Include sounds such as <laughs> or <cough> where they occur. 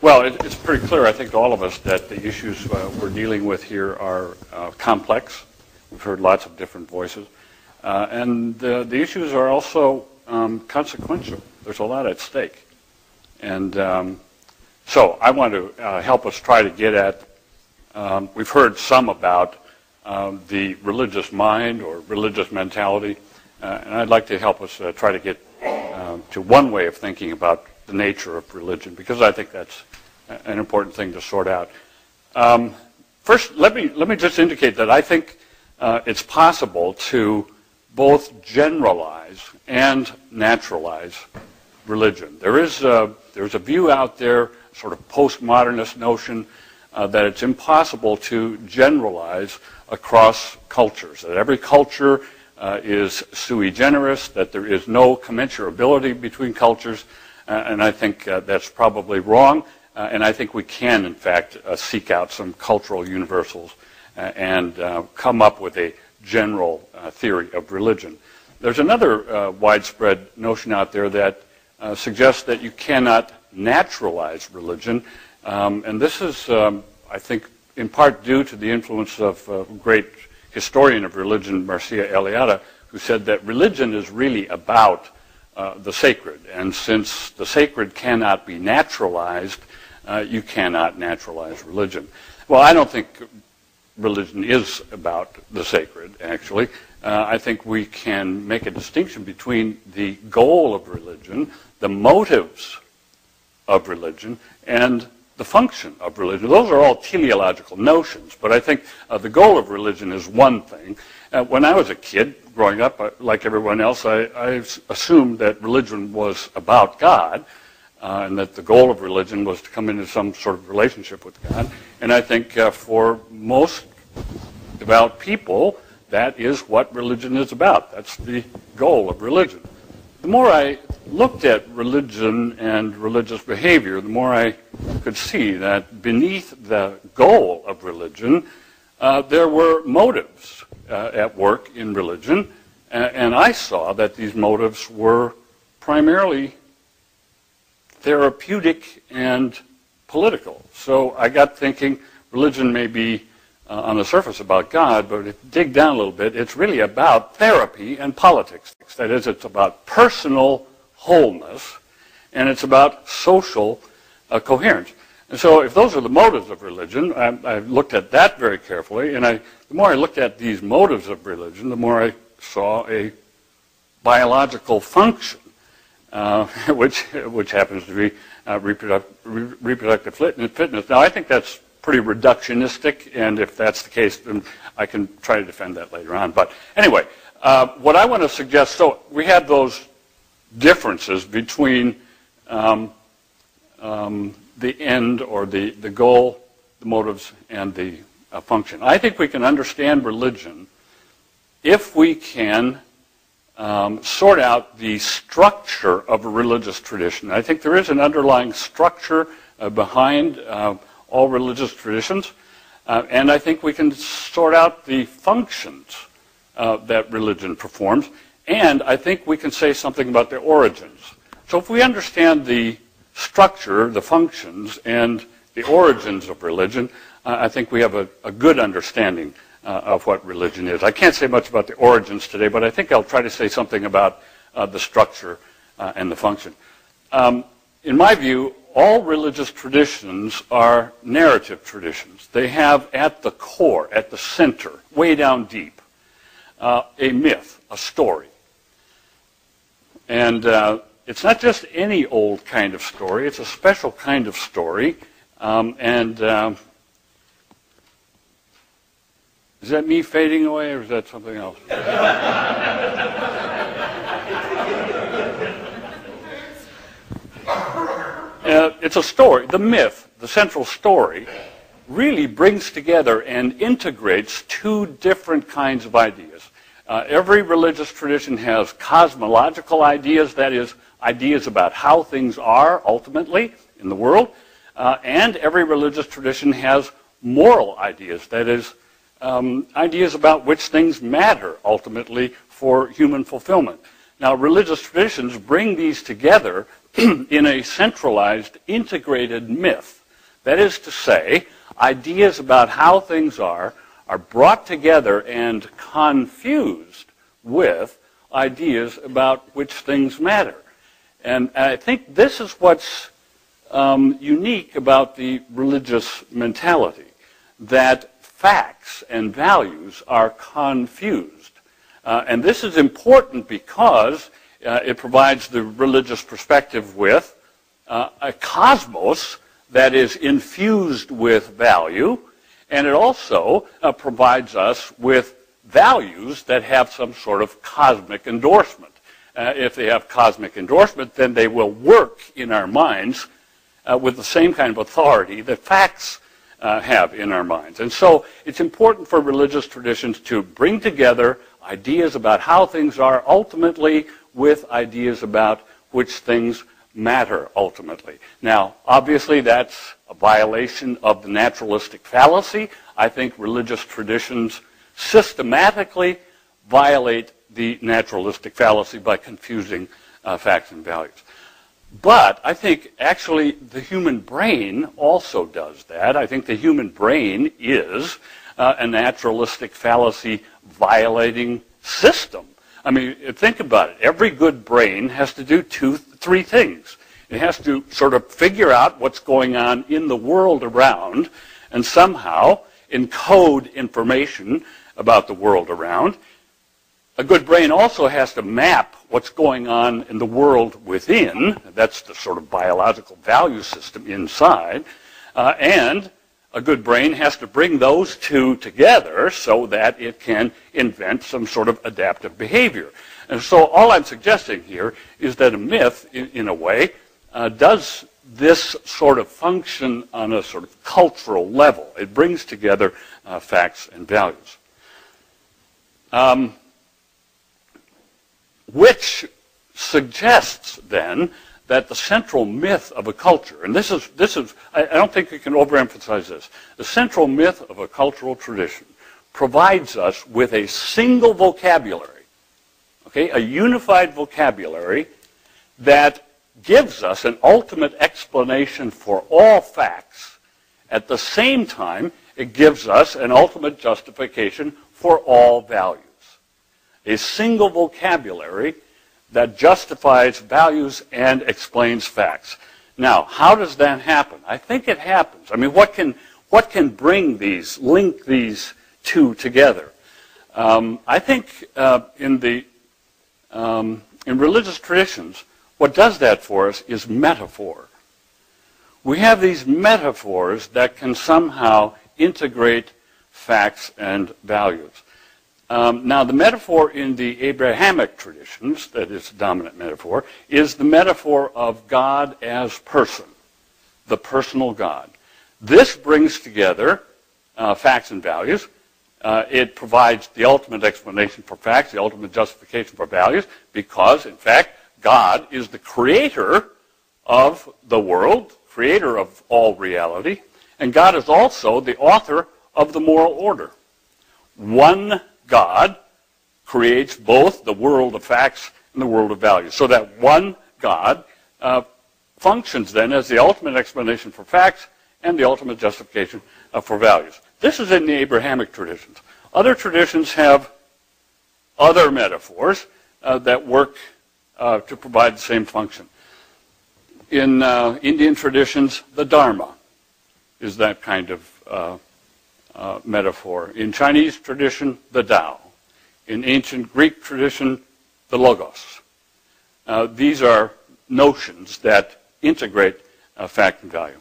Well, it, it's pretty clear, I think, to all of us that the issues uh, we're dealing with here are uh, complex. We've heard lots of different voices. Uh, and the, issues are also um, consequential. There's a lot at stake. And um, so I want to uh, help us try to get at, um, we've heard some about um, the religious mind or religious mentality. Uh, and I'd like to help us uh, try to get um, to one way of thinking about the nature of religion, because I think that's an important thing to sort out. Um, first, let me, let me just indicate that I think uh, it's possible to both generalize and naturalize religion. There is a, there's a view out there, sort of postmodernist notion, uh, that it's impossible to generalize across cultures, that every culture uh, is sui generis, that there is no commensurability between cultures, and I think uh, that's probably wrong. Uh, and I think we can, in fact, uh, seek out some cultural universals and come up with a general theory of religion. There's another widespread notion out there that suggests that you cannot naturalize religion. Um, and this is, um, I think, in part due to the influence of a great historian of religion, Mircea Eliade, who said that religion is really about uh, the sacred. And since the sacred cannot be naturalized, uh, you cannot naturalize religion. Well, I don't think religion is about the sacred, actually. Uh, I think we can make a distinction between the goal of religion, the motives of religion, and the function of religion. Those are all teleological notions, but I think uh, the goal of religion is one thing. Uh, when I was a kid, growing up, uh, like everyone else, I, I, assumed that religion was about God, uh, and that the goal of religion was to come into some sort of relationship with God. And I think uh, for most devout people, that is what religion is about. That's the goal of religion. The more I looked at religion and religious behavior, the more I could see that beneath the goal of religion, uh, there were motives uh, at work in religion, and, I saw that these motives were primarily therapeutic and political. So I got thinking religion may be uh, on the surface about God, but if you dig down a little bit, it's really about therapy and politics. That is, it's about personal wholeness and it's about social uh, coherence. And so, if those are the motives of religion, I, I looked at that very carefully, and I, the more I looked at these motives of religion, the more I saw a biological function, uh, <laughs> which which happens to be uh, reproduct, re- reproductive fitness. Now, I think that's pretty reductionistic, and if that's the case, then I can try to defend that later on. But anyway, uh, what I want to suggest, so we had those differences between um, um, the end or the, the goal, the motives, and the uh, function. I think we can understand religion if we can um, sort out the structure of a religious tradition. I think there is an underlying structure uh, behind uh, all religious traditions, uh, and I think we can sort out the functions uh, that religion performs, and I think we can say something about their origins. So if we understand the structure, the functions, and the origins of religion, uh, I think we have a, a good understanding uh, of what religion is. I can't say much about the origins today, but I think I'll try to say something about uh, the structure uh, and the function. Um, in my view, all religious traditions are narrative traditions. They have at the core, at the center, way down deep, uh, a myth, a story. And uh, it's not just any old kind of story, it's a special kind of story. Um, and um, is that me fading away or is that something else? <laughs> uh, it's a story. The myth, the central story, really brings together and integrates two different kinds of ideas. Uh, every religious tradition has cosmological ideas, that is, ideas about how things are ultimately in the world. Uh, and every religious tradition has moral ideas, that is, um, ideas about which things matter ultimately for human fulfillment. Now, religious traditions bring these together <clears throat> in a centralized, integrated myth. That is to say, ideas about how things are are brought together and confused with ideas about which things matter. And I think this is what's um, unique about the religious mentality, that facts and values are confused. Uh, and this is important because uh, it provides the religious perspective with uh, a cosmos that is infused with value, and it also uh, provides us with values that have some sort of cosmic endorsement. Uh, if they have cosmic endorsement, then they will work in our minds uh, with the same kind of authority that facts uh, have in our minds. And so it's important for religious traditions to bring together ideas about how things are ultimately with ideas about which things matter ultimately. Now, obviously, that's a violation of the naturalistic fallacy. I think religious traditions systematically violate the naturalistic fallacy by confusing uh, facts and values. But I think actually the human brain also does that. I think the human brain is uh, a naturalistic fallacy violating system. I mean, think about it. Every good brain has to do two, three things. It has to sort of figure out what's going on in the world around and somehow encode information about the world around. A good brain also has to map what's going on in the world within. That's the sort of biological value system inside. Uh, and a good brain has to bring those two together so that it can invent some sort of adaptive behavior. And so all I'm suggesting here is that a myth, in, in a way, uh, does this sort of function on a sort of cultural level. It brings together uh, facts and values. Um, which suggests then that the central myth of a culture, and this is, this is I, I don't think we can overemphasize this, the central myth of a cultural tradition provides us with a single vocabulary, okay, a unified vocabulary that gives us an ultimate explanation for all facts. At the same time, it gives us an ultimate justification for all values. A single vocabulary that justifies values and explains facts. Now, how does that happen? I think it happens. I mean, what can, what can bring these, link these two together? Um, I think uh, in the um, in religious traditions, what does that for us is metaphor. We have these metaphors that can somehow integrate facts and values. Um, now, the metaphor in the Abrahamic traditions, that is the dominant metaphor, is the metaphor of God as person, the personal God. This brings together uh, facts and values. Uh, it provides the ultimate explanation for facts, the ultimate justification for values, because, in fact, God is the creator of the world, creator of all reality, and God is also the author of the moral order. One God creates both the world of facts and the world of values. So that one God uh, functions then as the ultimate explanation for facts and the ultimate justification uh, for values. This is in the Abrahamic traditions. Other traditions have other metaphors uh, that work uh, to provide the same function. In uh, Indian traditions, the Dharma is that kind of uh, uh, metaphor. In Chinese tradition, the Tao. In ancient Greek tradition, the Logos. Uh, these are notions that integrate fact and value.